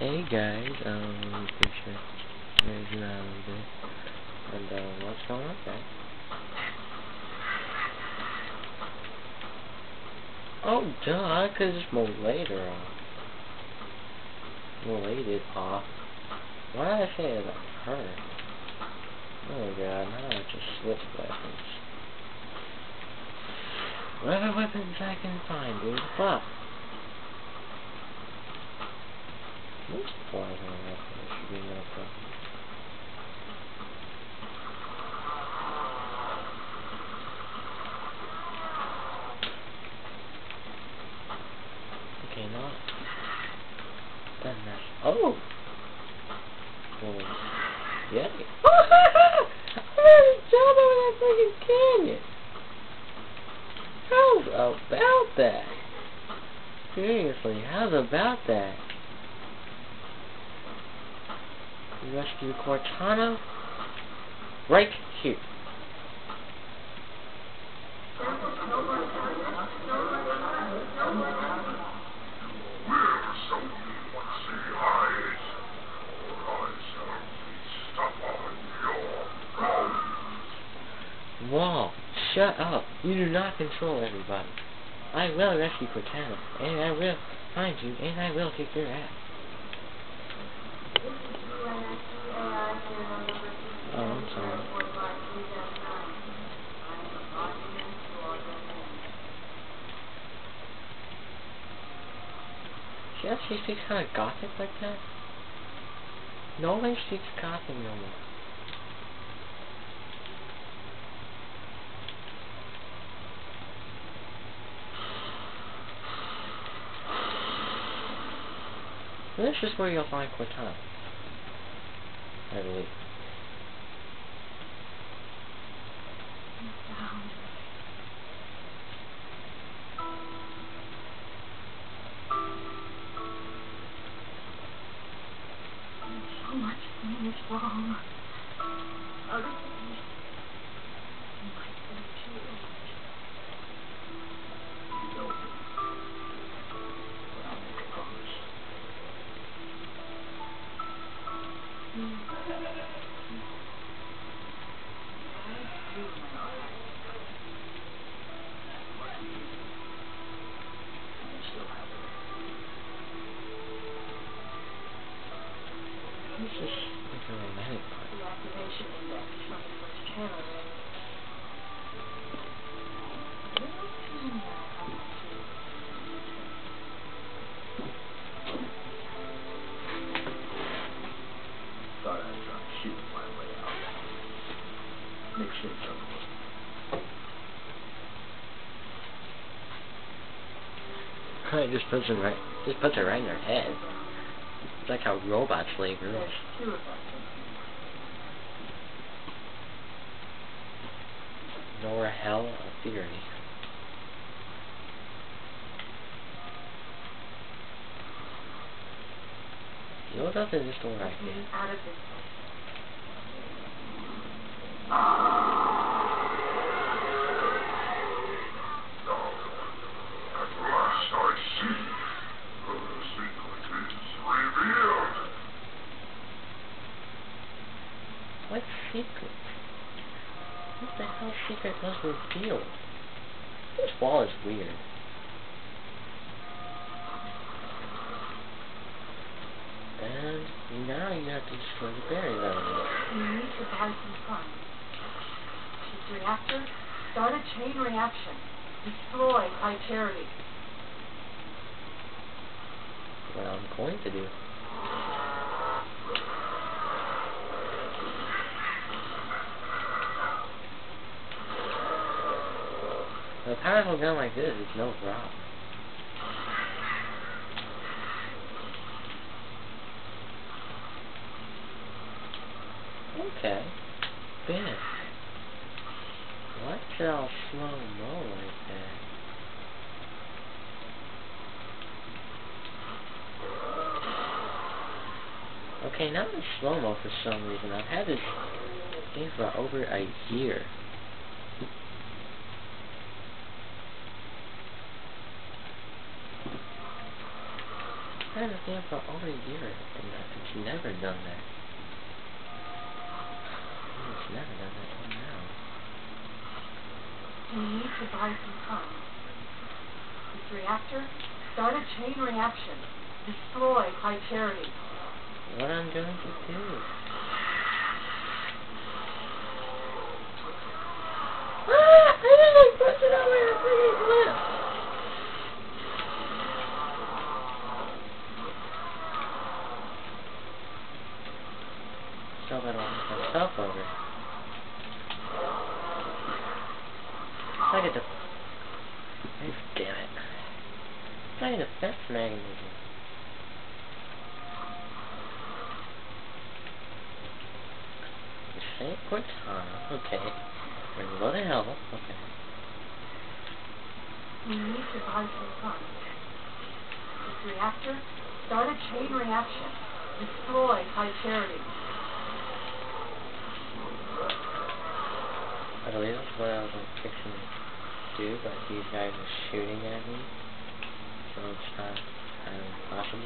Hey guys, um, picture. There's an there. And, uh, what's going on, guys? Oh, duh, cause it's more later. More later off. Why did I say it her? Oh god, now I just switch weapons. Whatever weapons I can find, dude. Fuck. Flies on that problem. Okay, now. Then that's. Oh! Well, yeah. Gonna jump over that freaking canyon! How's about that? Seriously, how's about that? Rescue Cortana right here. Wall, shut up. You do not control everybody. I will rescue Cortana, and I will find you, and I will kick your ass. Oh, I'm sorry. She actually speaks kind of gothic like that? No one speaks gothic no more. This is where you'll find Cortana. I believe. Wrong. It just puts it right just puts it right in their head. It's like how robots slay girls. There's two of. Nor hell a theory. You know what's up in this door right here? out of this place. At last I see. The secret is revealed. What secret? What the hell secret was revealed? This wall is weird. And now you have to destroy the berry element. You need to buy some time. This reactor, start a chain reaction. Destroy High Charity. What I'm going to do. A powerful gun like this is no problem. Okay. Ben. What's all slow-mo like that? Okay, now it's slow-mo for some reason. I've had this game for over a year. I trying to stand for over a year, and it's never done that. It's never done that till now. We need to buy some time. This reactor, start a chain reaction. Destroy High Charity. What I'm going to do? Ah! I didn't push it over the freaking cliff! So that I'll knock myself over. I get the... Damn it. If I get a defense mechanism. Saint Cortana, okay. We're go to hell, okay. We need to buy some time. This reactor, start a chain reaction. Destroy High Charity. I believe that's what I was fixing do, but these guys are shooting at me. So it's not kind of impossible.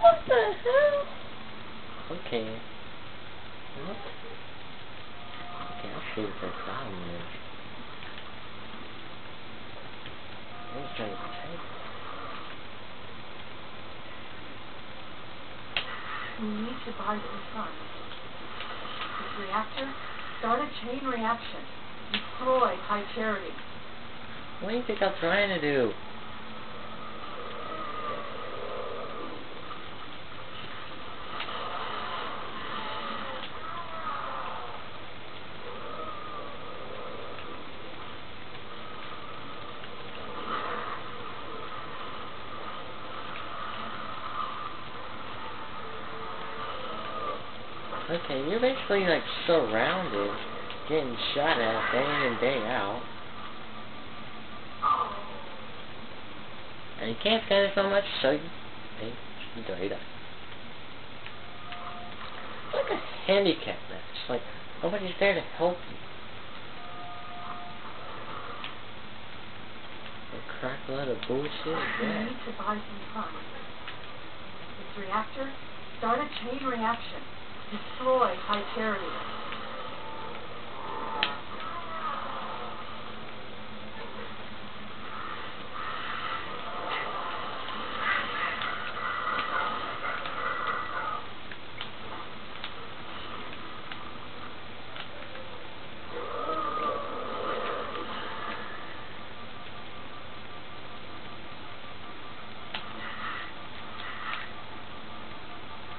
What the hell? Okay. What? I'll see what their problem is. I was trying to protect. We need to buy some time. This reactor, start a chain reaction. Destroy High Charity. What do you think I'm trying to do? Okay, you're basically like surrounded, getting shot at day in and day out. And you can't stand it so much, so you pay data. It's like a handicap match. Like, nobody's there to help you. A crack load of bullshit is that. need to buy some time. This reactor, start a chain reaction. Destroy High Charity.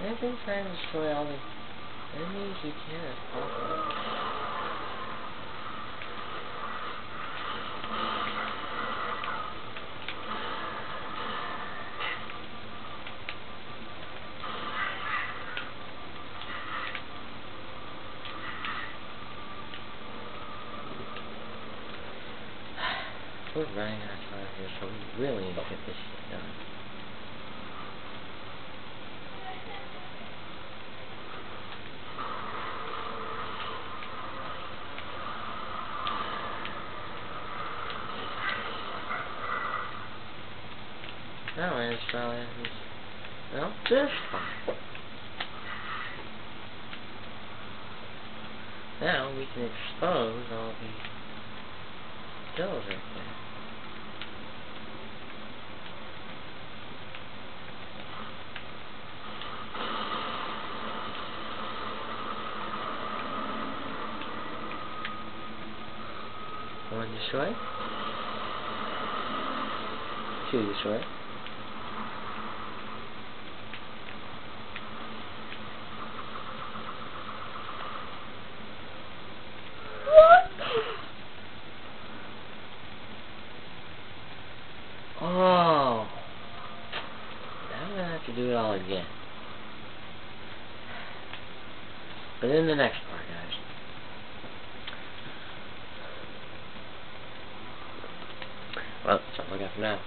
I've been trying to destroy all the can. We're running out of time here, so we really need to get this shit done. Well, this fine. Now we can expose all the pills right there. One destroy. Two destroy. What? Oh. Now I'm gonna have to do it all again. But in the next part, guys. Well, that's all I got for now.